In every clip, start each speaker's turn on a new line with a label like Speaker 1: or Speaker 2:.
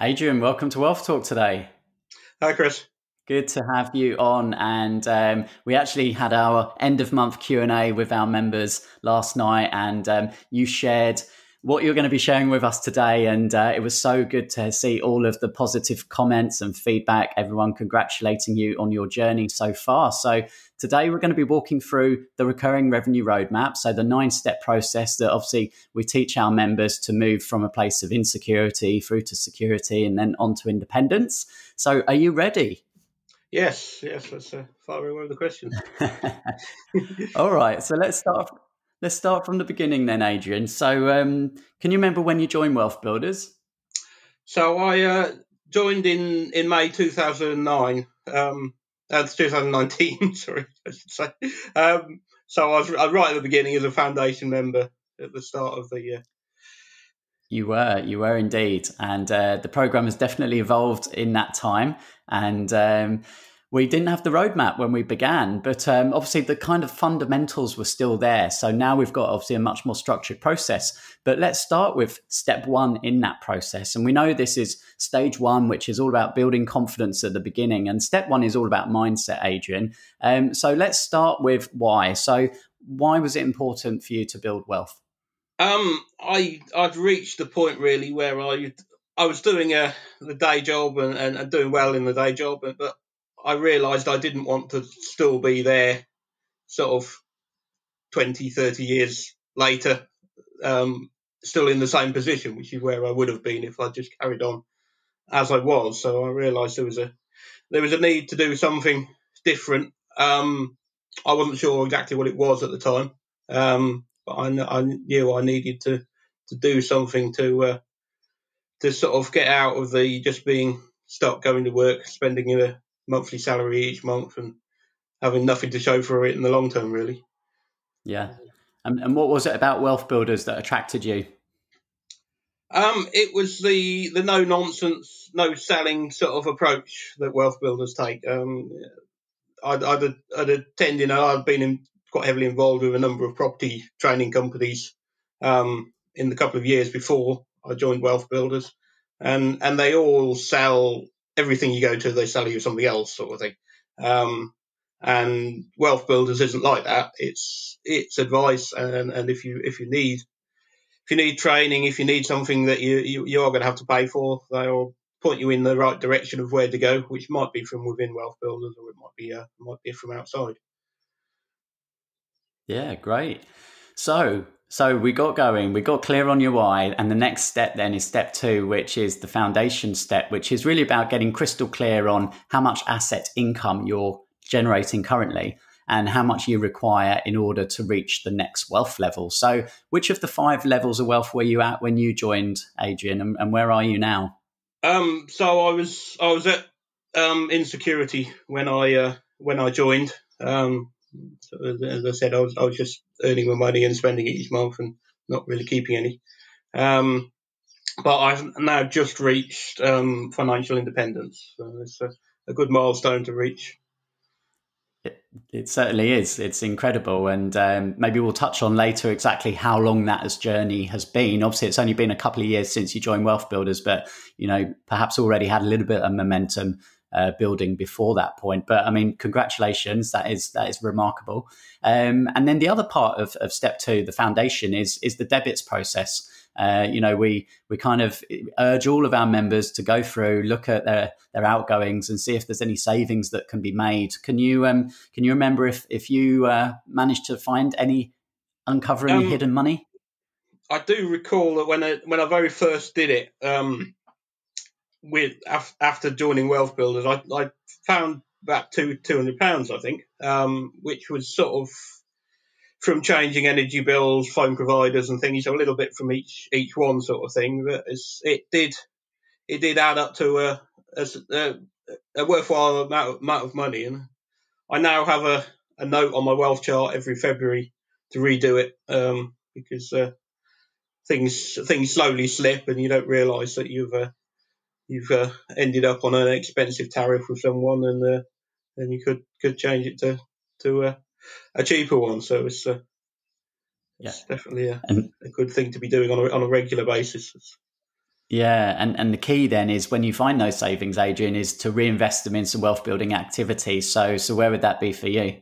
Speaker 1: Adrian, welcome to Wealth Talk today.
Speaker 2: Hi, Chris.
Speaker 1: Good to have you on, and um, we actually had our end of month Q and A with our members last night, and um, you shared what you're going to be sharing with us today. And uh, it was so good to see all of the positive comments and feedback, everyone congratulating you on your journey so far. So, today we're going to be walking through the recurring revenue roadmap. So, the nine step process that obviously we teach our members to move from a place of insecurity through to security and then onto independence. So, are you ready?
Speaker 2: Yes, yes, let's uh, fire away with the questions.
Speaker 1: All right, so let's start Let's start from the beginning then, Adrian. So, um, can you remember when you joined Wealth Builders?
Speaker 2: So I uh, joined in in May 2009. Um, uh, 2019, sorry, I should say. Um, so I was, I was right at the beginning as a foundation member at the start of the year.
Speaker 1: You were, you were indeed, and uh, the program has definitely evolved in that time. And um, we didn't have the roadmap when we began, but um, obviously the kind of fundamentals were still there. So now we've got obviously a much more structured process. But let's start with step one in that process. And we know this is stage one, which is all about building confidence at the beginning. And step one is all about mindset, Adrian. Um, so let's start with why. So, why was it important for you to build wealth?
Speaker 2: Um, I I'd reached the point really where I I was doing a the day job and, and, and doing well in the day job, but I realised I didn't want to still be there sort of 20, 30 years later, um, still in the same position, which is where I would have been if I just carried on as I was. So I realised there was a there was a need to do something different. Um, I wasn't sure exactly what it was at the time, um, but I, I, knew I needed to to do something to uh, to sort of get out of the just being stuck going to work, spending in a monthly salary each month and having nothing to show for it in the long term, really.
Speaker 1: Yeah. And, and what was it about wealth builders that attracted you?
Speaker 2: Um, it was the the no nonsense, no selling sort of approach that wealth builders take. Um, I'd, I'd, I'd attend, you know, I'd been in, quite heavily involved with a number of property training companies um, in the couple of years before I joined Wealth Builders, and and they all sell everything you go to, they sell you something else, sort of thing. Um, and wealth builders isn't like that. It's it's advice, and, and if you if you need if you need training, if you need something that you you, you are going to have to pay for, they'll point you in the right direction of where to go, which might be from within wealth builders, or it might be uh, might be from outside.
Speaker 1: Yeah, great. So so we got going, we got clear on your why, and the next step then is step two, which is the foundation step, which is really about getting crystal clear on how much asset income you're generating currently and how much you require in order to reach the next wealth level. So, which of the five levels of wealth were you at when you joined, Adrian, and, and where are you now?
Speaker 2: Um, so I was I was at um, insecurity when I uh, when I joined. Um, so as I said, I was I was just earning my money and spending it each month and not really keeping any. Um, but I've now just reached um, financial independence. So it's a, a, good milestone to reach.
Speaker 1: It, it certainly is. It's incredible, and um, maybe we'll touch on later exactly how long that journey has been. Obviously, it's only been a couple of years since you joined Wealth Builders, but you know, perhaps already had a little bit of momentum uh, building before that point. But I mean, congratulations, that is that is remarkable. Um, and then the other part of, of step two, the foundation, is is the debits process. Uh, you know, we we kind of urge all of our members to go through, look at their their outgoings, and see if there's any savings that can be made. Can you um, can you remember if if you uh, managed to find any uncovering um, hidden money?
Speaker 2: I do recall that when I when I very first did it, um, with after joining Wealth Builders, I, I found about two two hundred pounds, I think, um, which was sort of from changing energy bills, phone providers, and things, a little bit from each each one sort of thing. But it did it did add up to a a, a worthwhile amount of, amount of money, and I now have a, a note on my wealth chart every February to redo it um, because uh, things things slowly slip, and you don't realise that you've uh, you've uh, ended up on an expensive tariff with someone, and uh, then you could could change it to to uh, a cheaper one. So it's, uh, yeah. it's definitely a, and, a, good thing to be doing on a on a regular basis.
Speaker 1: Yeah, and, and the key then is when you find those savings, Adrian, is to reinvest them in some wealth building activities. So, so where would that be for you?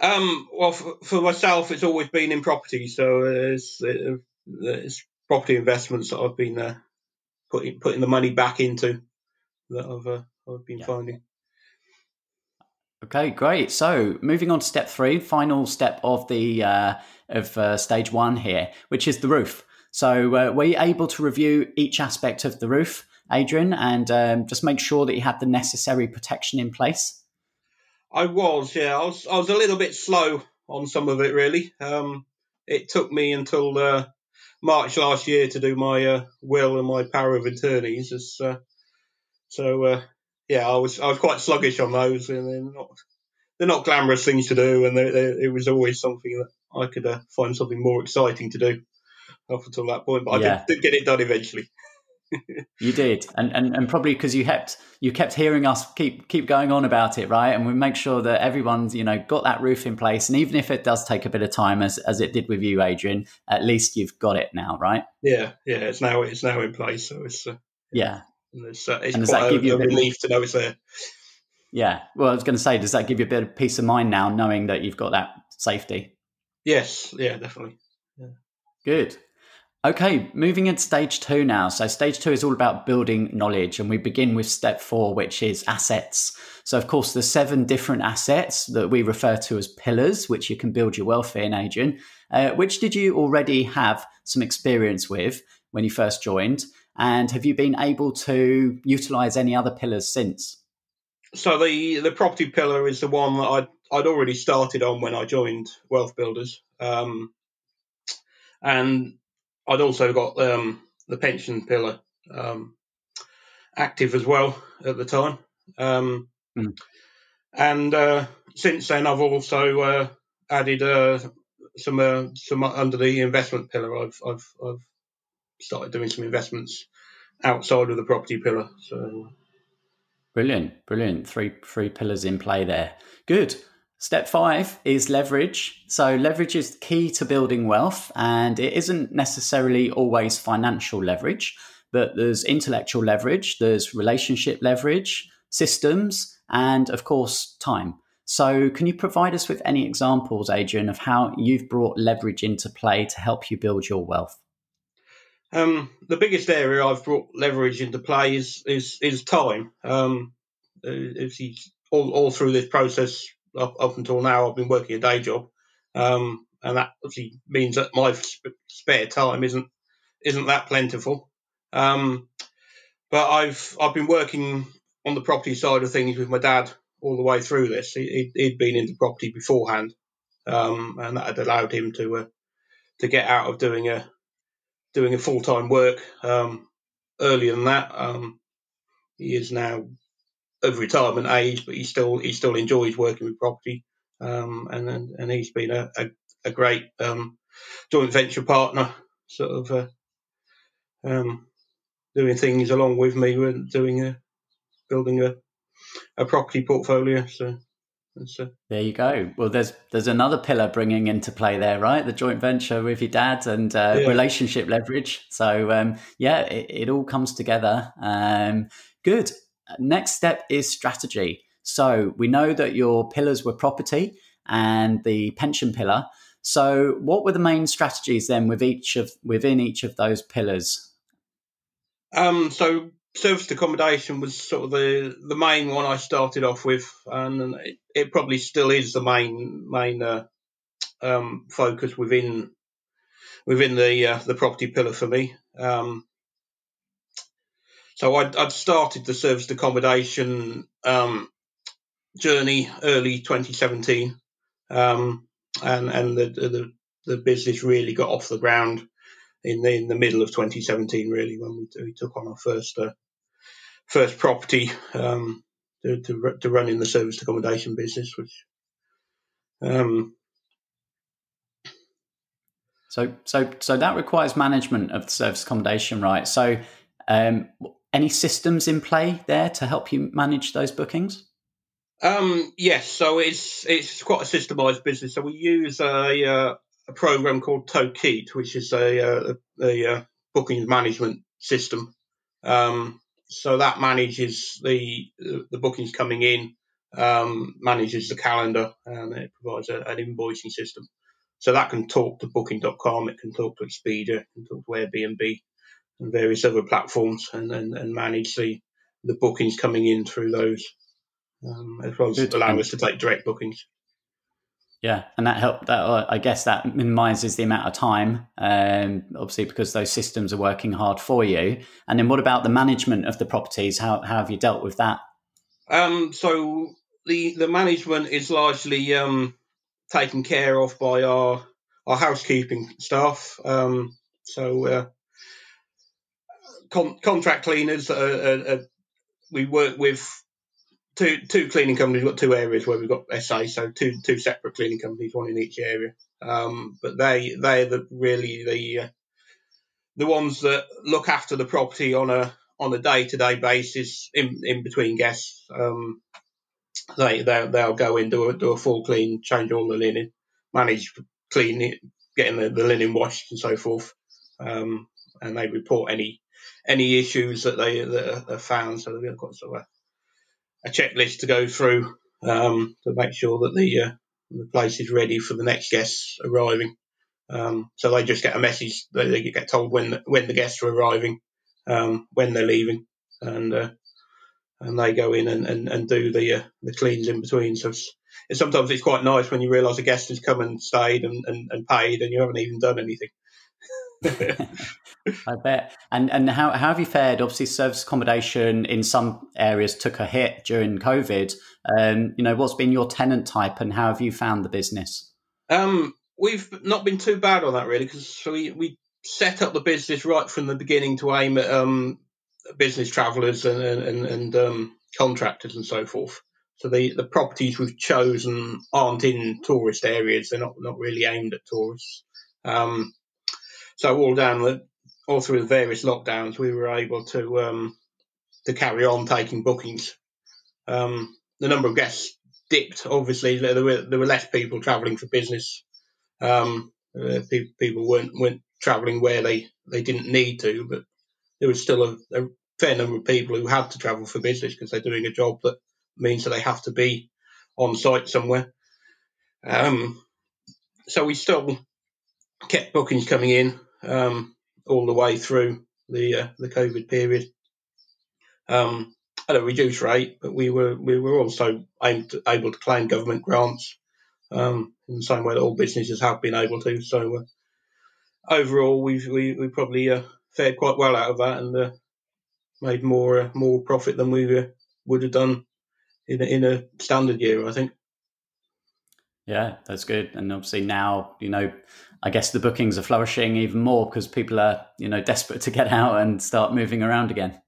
Speaker 2: Um, well, for, for, myself, it's always been in property. So it's, it's property investments that I've been uh, putting putting the money back into that I've uh, I've been yeah. finding.
Speaker 1: Okay, great. So moving on to step three, final step of the uh, of uh, stage one here, which is the roof. So uh, were you able to review each aspect of the roof, Adrian, and um, just make sure that you had the necessary protection in place?
Speaker 2: I was, yeah. I was, I was a little bit slow on some of it, really. Um, it took me until uh, March last year to do my uh, will and my power of attorneys. As, uh, so, uh, yeah, I was I was quite sluggish on those, and they're not they're not glamorous things to do, and they're, they're, it was always something that I could uh, find something more exciting to do up until that point. But yeah. I did, did get it done eventually
Speaker 1: you did, and and, and probably because you kept you kept hearing us keep keep going on about it, right? And we make sure that everyone's you know got that roof in place, and even if it does take a bit of time, as as it did with you, Adrian, at least you've got it now, right?
Speaker 2: Yeah, yeah, it's now it's now in place, so it's uh,
Speaker 1: yeah,
Speaker 2: and it's, uh, it's and quite a, a relief to know it's there.
Speaker 1: Yeah, well, I was going to say, does that give you a bit of peace of mind now, knowing that you've got that safety?
Speaker 2: Yes, yeah, definitely. Yeah.
Speaker 1: Good. Okay, moving into stage two now. So, stage two is all about building knowledge, and we begin with step four, which is assets. So, of course, the seven different assets that we refer to as pillars, which you can build your wealth in, Adrian. Uh, which did you already have some experience with when you first joined? And have you been able to utilize any other pillars since?
Speaker 2: So, the, the property pillar is the one that I'd, I'd already started on when I joined Wealth Builders. Um, and I'd also got um, the pension pillar um, active as well at the time. Um, mm. And uh, since then, I've also uh, added uh, some uh, some under the investment pillar. I've I've I've started doing some investments outside of the property pillar. So
Speaker 1: brilliant, brilliant. Three three pillars in play there. Good. Step five is leverage. So, leverage is key to building wealth, and it isn't necessarily always financial leverage, but there's intellectual leverage, there's relationship leverage, systems, and of course, time. So, can you provide us with any examples, Adrian, of how you've brought leverage into play to help you build your wealth?
Speaker 2: Um, the biggest area I've brought leverage into play is is, is time. Um, all, all through this process, up, up until now, I've been working a day job, um, and that obviously means that my sp- spare time isn't isn't that plentiful. Um, but I've I've been working on the property side of things with my dad all the way through this. He, had been into property beforehand, um, and that had allowed him to uh, to get out of doing a doing a full time work um, earlier than that. Um, he is now of retirement age, but he still he still enjoys working with property, um, and, and, and he's been a, a, a great um, joint venture partner, sort of uh, um, doing things along with me, doing a building a a property portfolio. So.
Speaker 1: Uh, there you go. Well, there's there's another pillar bringing into play there, right? The joint venture with your dad and uh, yeah. relationship leverage. So um, yeah, it, it, all comes together. Um, good. Next step is strategy. So we know that your pillars were property and the pension pillar. So what were the main strategies then with each of within each of those pillars?
Speaker 2: Um, so serviced accommodation was sort of the the main one I started off with, and it, it probably still is the main main uh, um, focus within within the uh, the property pillar for me. Um, so I'd, I'd started the serviced accommodation um, journey early 2017, um, and and the, the the business really got off the ground in the in the middle of 2017, really when we, we took on our first uh, first property um, to, to, to run in the serviced accommodation business, which. Um,
Speaker 1: so, so, so that requires management of the service accommodation, right? So, um, any systems in play there to help you manage those bookings?
Speaker 2: Um, yes, so it's it's quite a systemized business. So we use a, uh, a program called Tokeet, which is a, uh, a, a, uh, bookings management system. Um, so that manages the the bookings coming in, um, manages the calendar, and it provides a, an invoicing system. So that can talk to Booking.com, it can talk to Expedia, it can talk to Airbnb, and various other platforms, and, and, and manage the the bookings coming in through those, um, as well as Good. allow us to take direct bookings.
Speaker 1: Yeah, and that help. That uh, I guess that minimises the amount of time, um, obviously because those systems are working hard for you. And then, what about the management of the properties? How, how have you dealt with that?
Speaker 2: Um, so the the management is largely um, taken care of by our our housekeeping staff. Um, so uh, con- contract cleaners, uh, uh, uh we work with two two cleaning companies. We've got two areas where we've got SA, so two two separate cleaning companies, one in each area. Um, but they they're the really the uh, the ones that look after the property on a on a day to day basis in in between guests. Um, they they they'll go in do a do a full clean, change all the linen, manage cleaning, getting the, the linen washed and so forth. Um, and they report any any issues that they that are found. So they've got sort of a, a checklist to go through um, to make sure that the uh, the place is ready for the next guests arriving. Um, so they just get a message. They, they get told when the, when the guests are arriving, um, when they're leaving, and uh, and they go in and, and, and do the uh, the cleans in between. So it's, it's sometimes it's quite nice when you realise a guest has come and stayed and, and, and paid, and you haven't even done anything.
Speaker 1: I bet. And and how, how have you fared? Obviously, service accommodation in some areas took a hit during COVID. Um, you know, what's been your tenant type, and how have you found the business?
Speaker 2: Um, we've not been too bad on that really, because we we set up the business right from the beginning to aim at um, business travellers and and, and um, contractors and so forth. So the, the properties we've chosen aren't in tourist areas; they're not not really aimed at tourists. Um, so all down the all through the various lockdowns, we were able to um, to carry on taking bookings. Um, the number of guests dipped. Obviously, there were there were less people travelling for business. Um, uh, people, weren't weren't travelling where they, they didn't need to, but there was still a, a fair number of people who had to travel for business because they're doing a job that means that they have to be on site somewhere. Um, so we still kept bookings coming in um, all the way through the uh, the COVID period um, at a reduced rate, but we were we were also to, able to claim government grants um, in the same way that all businesses have been able to. So uh, overall, we've we, we probably uh, fared quite well out of that and uh, made more uh, more profit than we uh, would have done in a, in a standard year, I think.
Speaker 1: Yeah, that's good. And obviously now, you know, I guess the bookings are flourishing even more because people are, you know, desperate to get out and start moving around again.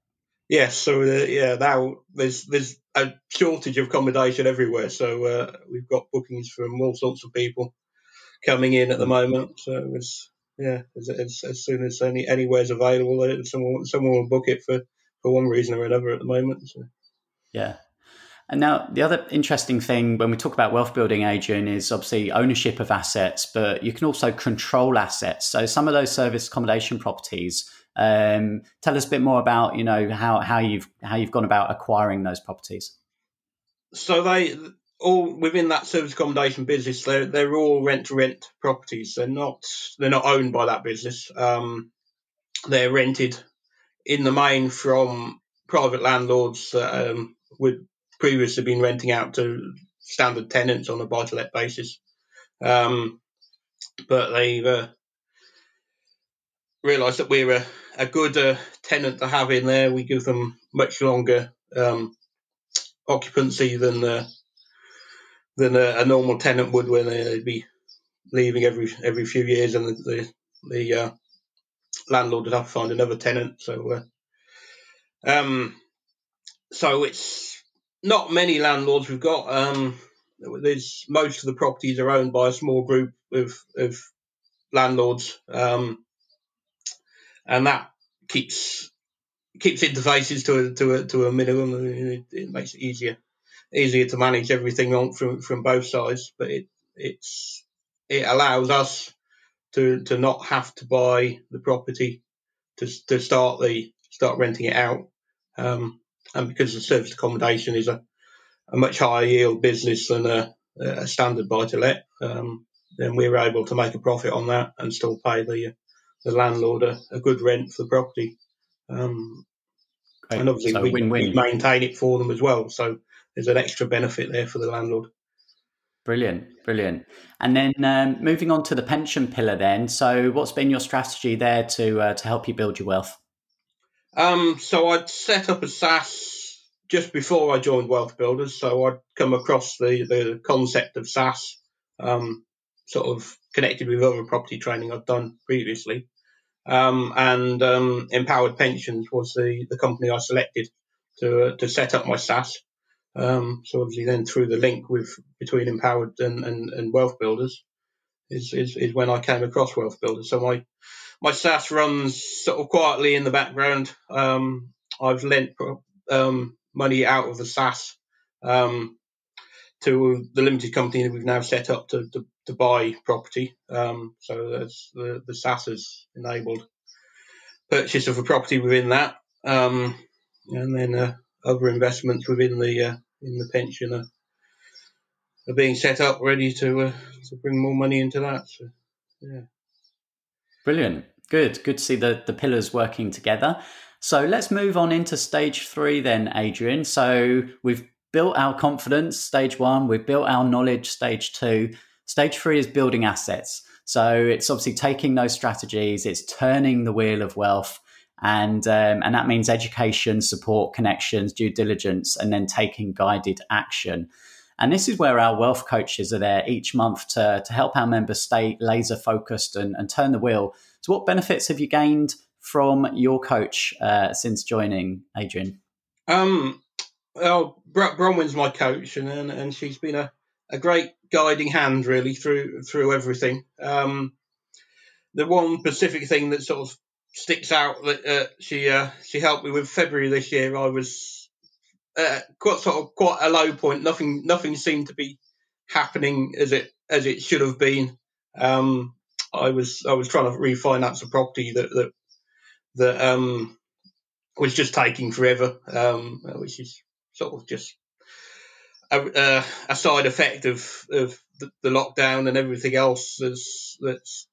Speaker 2: Yes, so uh, yeah, now there's there's a shortage of accommodation everywhere. So uh, we've got bookings from all sorts of people coming in at the moment. So it's yeah, as, soon as any anywhere's available, someone someone will book it for for one reason or another at the moment. So.
Speaker 1: Yeah, and now, the other interesting thing when we talk about wealth building, Adrian, is obviously ownership of assets, but you can also control assets. So, some of those service accommodation properties. Um, tell us a bit more about you know how how you've how you've gone about acquiring those properties.
Speaker 2: So they all within that service accommodation business, they're they're all rent to rent properties. They're not they're not owned by that business. Um, they're rented in the main from private landlords um, with previously been renting out to standard tenants on a buy to let basis. Um, but they've uh, realised that we're a, a good uh, tenant to have in there. We give them much longer um, occupancy than uh, than a, a, normal tenant would when they'd be leaving every every few years, and the the, the uh, landlord would have to find another tenant. So, uh, um, so it's not many landlords we've got. Um, there's most of the properties are owned by a small group of, of landlords, um, and that keeps keeps interfaces to a, to a, to a minimum. It, it, makes it easier easier to manage everything on from, from both sides, but it it's it allows us to to not have to buy the property to, to start the start renting it out. Um, and because the service accommodation is a, a much higher yield business than a, a standard buy to let, um, then we were able to make a profit on that and still pay the the landlord a, a good rent for the property. Um, and obviously so we, we, maintain it for them as well. So there's an extra benefit there for the landlord.
Speaker 1: Brilliant, brilliant. And then um, moving on to the pension pillar, then. So, what's been your strategy there to uh, to help you build your wealth?
Speaker 2: Um, so I'd set up a SSAS just before I joined Wealth Builders. So I'd come across the the concept of SSAS, um, sort of connected with other property training I'd done previously. Um, and um, Empowered Pensions was the, the company I selected to uh, to set up my SSAS. Um, so obviously then through the link with between Empowered and, and, and Wealth Builders is, is, is when I came across Wealth Builders. So my my SSAS runs sort of quietly in the background. Um, I've lent um, money out of the SSAS um, to the limited company that we've now set up to, to, to buy property. Um, so that's the, the SSAS has enabled purchase of a property within that. Um, and then uh, other investments within the uh, in the pension are, are being set up, ready to uh, to bring more money into that. So, yeah.
Speaker 1: Brilliant. Good. Good to see the, the pillars working together. So let's move on into stage three then, Adrian. So we've built our confidence, stage one, we've built our knowledge, stage two. Stage three is building assets. So it's obviously taking those strategies, it's turning the wheel of wealth and um, and that means education, support, connections, due diligence, and then taking guided action. And this is where our wealth coaches are there each month to, to help our members stay laser focused and, and turn the wheel. So, what benefits have you gained from your coach uh, since joining, Adrian?
Speaker 2: Um, well, Bronwyn's my coach, and and she's been a, a great guiding hand really through through everything. Um, the one specific thing that sort of sticks out that uh, she uh, she helped me with February this year. I was uh, quite sort of quite a low point. Nothing nothing seemed to be happening as it as it should have been. Um, I was I was trying to refinance a property that that that um, was just taking forever, um, which is sort of just a, a side effect of of the, the, lockdown and everything else that's that's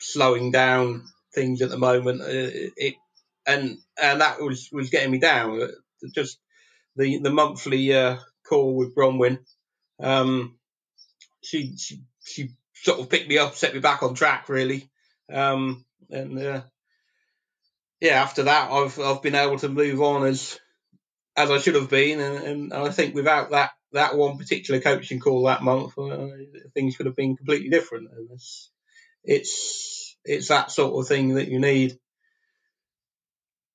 Speaker 2: slowing down things at the moment. Uh, it and and that was was getting me down. Uh, just the the monthly uh, call with Bronwyn. Um, she, she she sort of picked me up, set me back on track, really. Um, and uh, yeah, after that, I've I've been able to move on as as I should have been, and, and I think without that that one particular coaching call that month, uh, things could have been completely different. And it's it's it's that sort of thing that you need.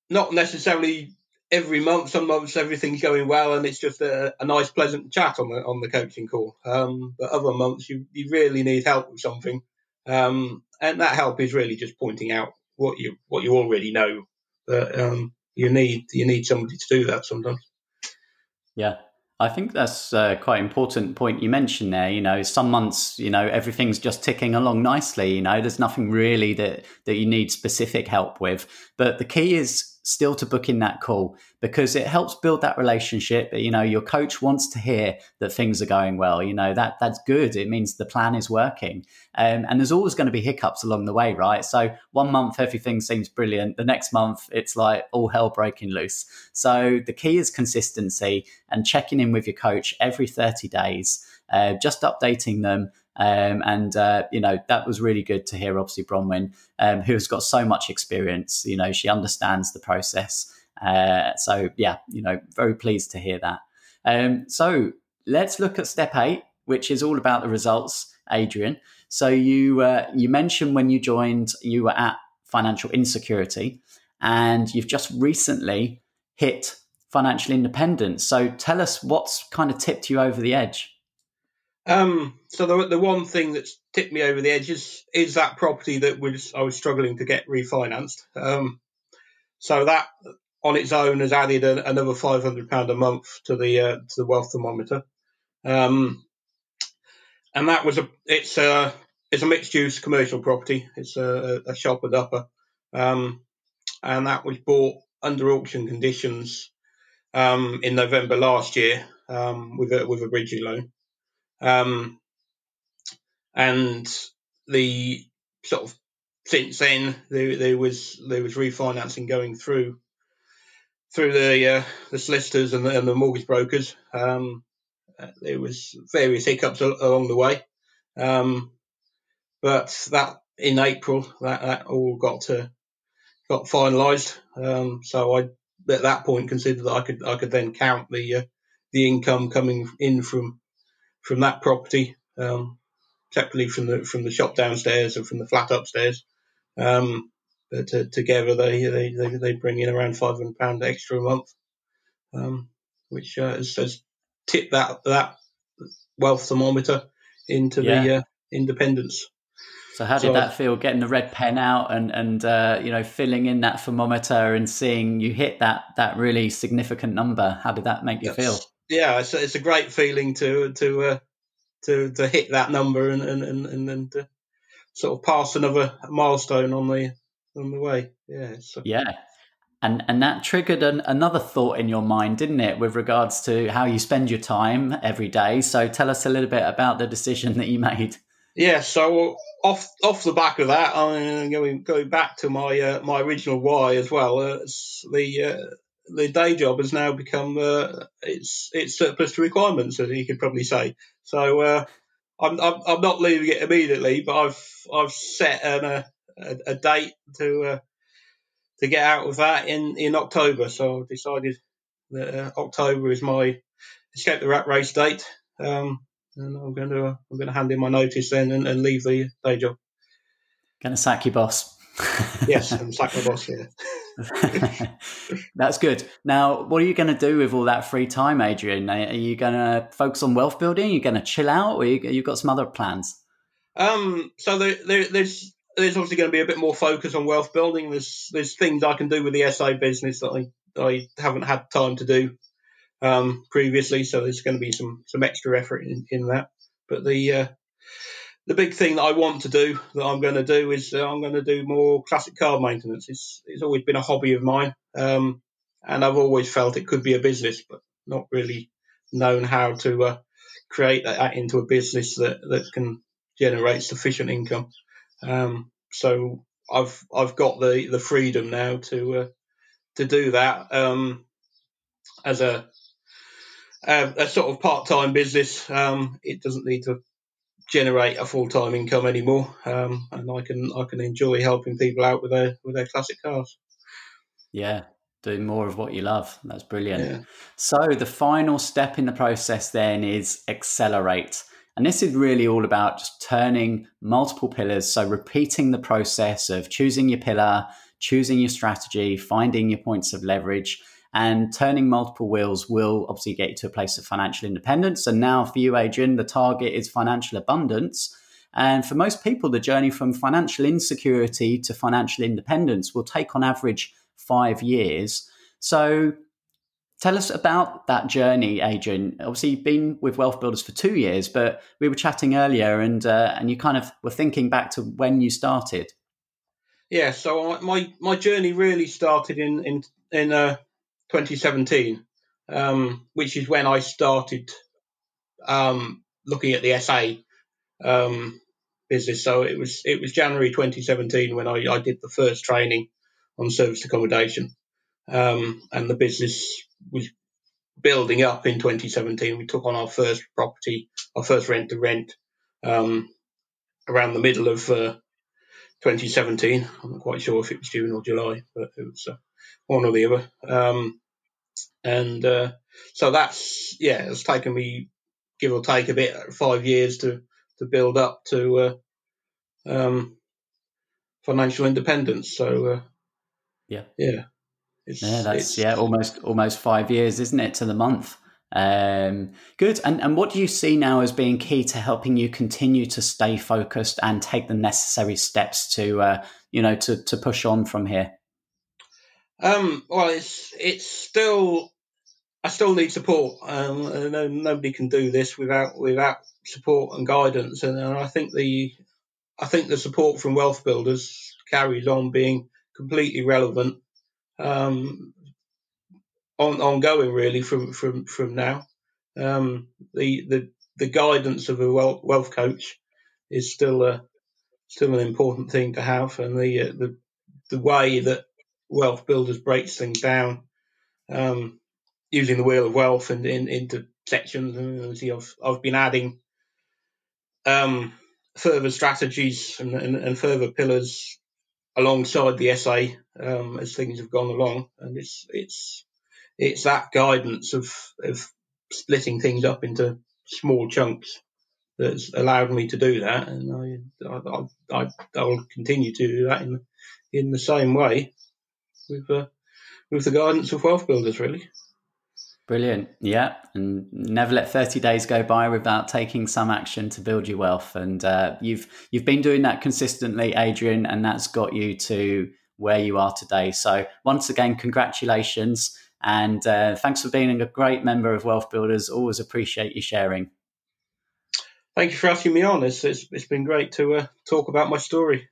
Speaker 2: Not necessarily every month. Some months everything's going well and it's just a, a nice, pleasant chat on the on the coaching call. Um, but other months you, you really need help with something, um, and that help is really just pointing out what you what you already know. that um, you need you need somebody to do that sometimes.
Speaker 1: Yeah, I think that's a quite important point you mentioned there. You know, some months, you know, everything's just ticking along nicely. You know, there's nothing really that that you need specific help with. But the key is still to book in that call because it helps build that relationship. You know, your coach wants to hear that things are going well. You know, that that's good. It means the plan is working. Um, and there's always going to be hiccups along the way, right? So one month everything seems brilliant. The next month it's like all hell breaking loose. So the key is consistency and checking in with your coach every 30 days, uh, just updating them um, and uh, you know that was really good to hear. Obviously, Bronwyn, um, who's got so much experience, you know, she understands the process. Uh, so yeah, you know, very pleased to hear that. Um, so let's look at step eight, which is all about the results. Adrian, so you uh, you mentioned when you joined, you were at financial insecurity, and you've just recently hit financial independence. So tell us what's kind of tipped you over the edge.
Speaker 2: Um, so the, the one thing that's tipped me over the edge is, is that property that was I was struggling to get refinanced. Um, so that on its own has added a, another five hundred pound a month to the uh, to the wealth thermometer. Um, and that was a it's a it's a mixed use commercial property. It's a, a shop and upper. Um, and that was bought under auction conditions um, in November last year um, with a with a bridging loan. Um, and the sort of since then there, there was there was refinancing going through through the uh, the solicitors and the, and the mortgage brokers. Um, uh, there was various hiccups along the way, um, but that in April that, that all got to, got finalised. Um, so I at that point considered that I could I could then count the uh, the income coming in from from that property um, separately from the from the shop downstairs and from the flat upstairs. Um, but uh, together they, they, they they bring in around five hundred pound extra a month, um, which uh, has, has, tipped that that wealth thermometer into yeah. the uh, independence.
Speaker 1: So how did so, that feel? Getting the red pen out and and uh, you know filling in that thermometer and seeing you hit that that really significant number. How did that make you feel?
Speaker 2: Yeah, it's, it's a great feeling to to uh, to to hit that number and and and, and, and to sort of pass another milestone on the on the way. Yeah. So.
Speaker 1: Yeah. And and that triggered an, another thought in your mind, didn't it, with regards to how you spend your time every day? So tell us a little bit about the decision that you made.
Speaker 2: Yeah. So off off the back of that, I'm going going back to my uh, my original why as well. Uh, the uh, the day job has now become uh, it's it's surplus to requirements, as you could probably say. So uh, I'm, I'm, I'm not leaving it immediately, but I've I've set an, a, a date to uh, to get out of that in, in October. So I've decided that uh, October is my escape the rat race date, um, and I'm going to I'm going to hand in my notice then and, and leave the day job.
Speaker 1: Going to sack your boss.
Speaker 2: Yes, I'm sack my boss. Yeah.
Speaker 1: That's good. Now, what are you going to do with all that free time, Adrian? Are you going to focus on wealth building? Are you going to chill out, or you, have got some other plans?
Speaker 2: Um, so there, there, there's there's obviously going to be a bit more focus on wealth building. There's there's things I can do with the SA business that I I haven't had time to do um, previously. So there's going to be some some extra effort in, in that. But the uh, the big thing that I want to do, that I'm going to do, is uh, I'm going to do more classic car maintenance. It's it's always been a hobby of mine, um, and I've always felt it could be a business, but not really known how to uh, create that into a business that that can generate sufficient income. Um, so I've I've got the the freedom now to uh, to do that um, as a, a, a sort of part time business. Um, it doesn't need to generate a full time income anymore, um, and I can I can enjoy helping people out with their with their classic cars.
Speaker 1: Yeah, doing more of what you love. That's brilliant. Yeah. So the final step in the process then is accelerate. And this is really all about just turning multiple pillars. So repeating the process of choosing your pillar, choosing your strategy, finding your points of leverage, and turning multiple wheels will obviously get you to a place of financial independence. And now for you, Adrian, the target is financial abundance. And for most people, the journey from financial insecurity to financial independence will take on average five years. So tell us about that journey, Adrian. Obviously, you've been with Wealth Builders for two years, but we were chatting earlier, and uh, and you kind of were thinking back to when you started.
Speaker 2: Yeah, so my my journey really started in in in uh, 2017, um, which is when I started um, looking at the SA um, business. So it was it was January 2017 when I, I did the first training on service accommodation, um, and the business was building up in 2017. We took on our first property, our first rent to rent, um, around the middle of uh, 2017. I'm not quite sure if it was June or July, but it was uh, one or the other. Um, and uh, so that's yeah, it's taken me give or take a bit five years to to build up to uh, um, financial independence. So uh,
Speaker 1: yeah,
Speaker 2: yeah,
Speaker 1: yeah, that's yeah, almost almost five years, isn't it, to the month? Um, good. And and what do you see now as being key to helping you continue to stay focused and take the necessary steps to uh, you know to to push on from here?
Speaker 2: Um, well, it's it's still I still need support. Um, no, nobody can do this without without support and guidance, and, and I think the I think the support from wealth builders carries on being completely relevant um, on, ongoing really from from from now. Um, the the the guidance of a wealth, wealth coach is still a still an important thing to have, and the uh, the the way that wealth builders breaks things down um, using the wheel of wealth and in, into sections. And see, I've I've been adding um, further strategies and, and, and, further pillars alongside the SA um, as things have gone along, and it's it's it's that guidance of of splitting things up into small chunks that's allowed me to do that, and I I, I, I will continue to do that in in the same way with uh, with the guidance of wealth builders, really.
Speaker 1: Brilliant. Yeah. And never let 30 days go by without taking some action to build your wealth. And uh, you've you've been doing that consistently, Adrian, and that's got you to where you are today. So once again, congratulations. And uh, thanks for being a great member of Wealth Builders. Always appreciate you sharing.
Speaker 2: Thank you for asking me on. It's, it's, it's been great to uh, talk about my story.